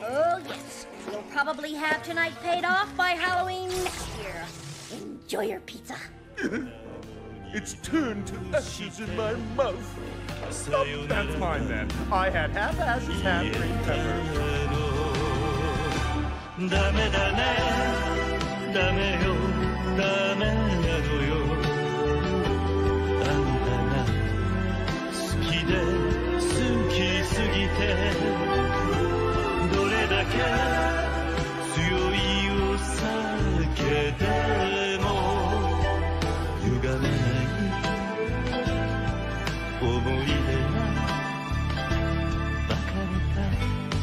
Oh, yes. You'll probably have tonight paid off by Halloween next year. Enjoy your pizza. it's turned to ashes in my mouth. Oh, that's mine then. I had half ashes, half green pepper. 思い出は別れた